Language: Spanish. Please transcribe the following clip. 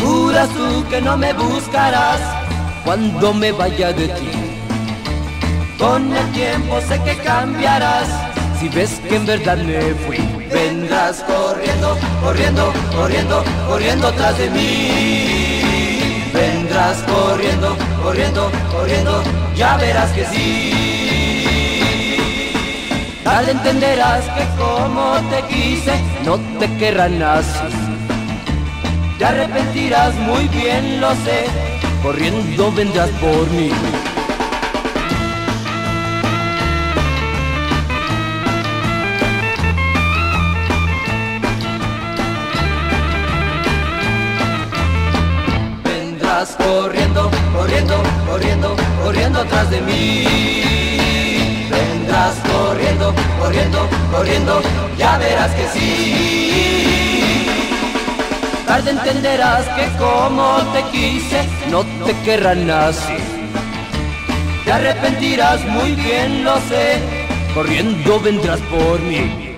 Juras tú que no me buscarás cuando me vaya de ti. Con el tiempo sé que cambiarás si ves que en verdad me fui. Vendrás corriendo, corriendo, corriendo, corriendo tras de mí. Vendrás corriendo, corriendo, corriendo, ya verás que sí. Tal entenderás que como te quise, no te querrán así. Te arrepentirás muy bien, lo sé, corriendo vendrás por mí. Vendrás corriendo, corriendo, corriendo, corriendo atrás de mí. Corriendo, ya verás que sí. Tarde entenderás que como te quise, no te querrán así. Te arrepentirás muy bien, lo sé, corriendo vendrás por mí.